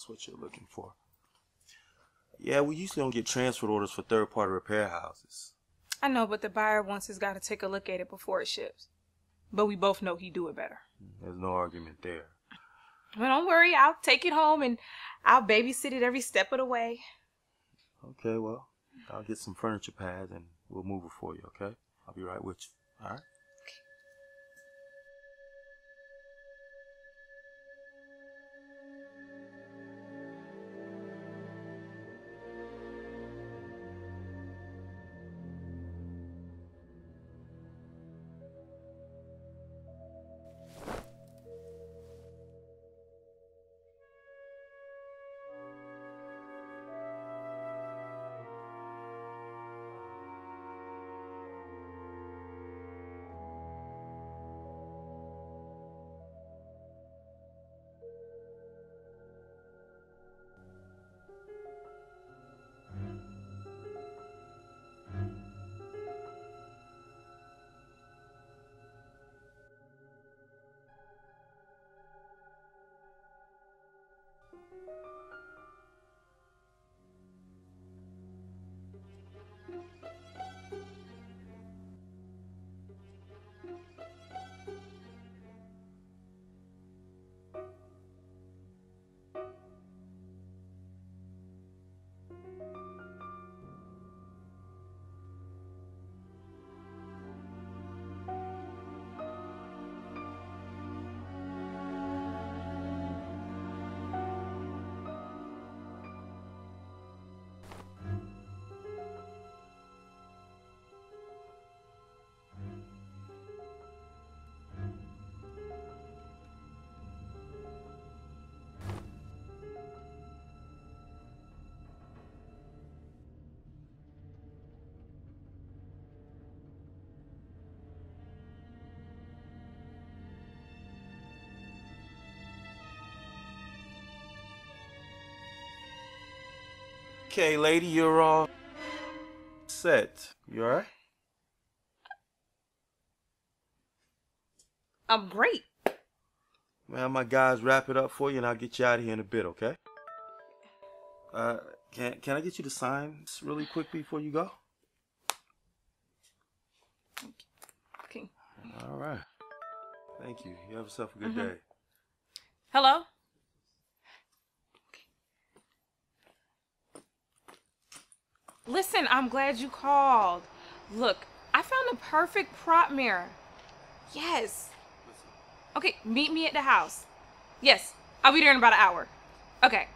that's what you're looking for. Yeah, we usually don't get transfer orders for third-party repair houses. I know, but the buyer wants has got to take a look at it before it ships. But we both know he'd do it better. Mm, there's no argument there. Well, don't worry. I'll take it home and I'll babysit it every step of the way. Okay, well, I'll get some furniture pads and we'll move it for you, okay? I'll be right with you. All right? Okay, lady, you're all set. You all right? I'm great. Man, my guys wrap it up for you and I'll get you out of here in a bit, okay? Uh, can, can I get you to sign this really quick before you go? Okay. All right. Thank you. You have yourself a good Mhm. day. Hello? Listen, I'm glad you called. Look, I found the perfect prop mirror. Yes. Okay, meet me at the house. Yes, I'll be there in about an hour. Okay.